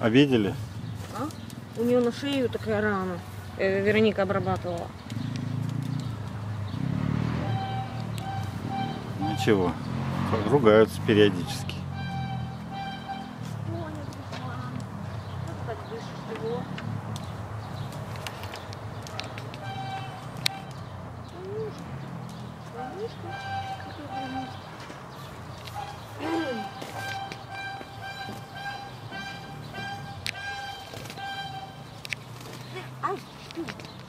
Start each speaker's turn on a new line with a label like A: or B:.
A: А видели?
B: А? У нее на шее такая рана. Э, Вероника обрабатывала.
A: Ничего. Ругаются периодически.
B: Что ты Ow.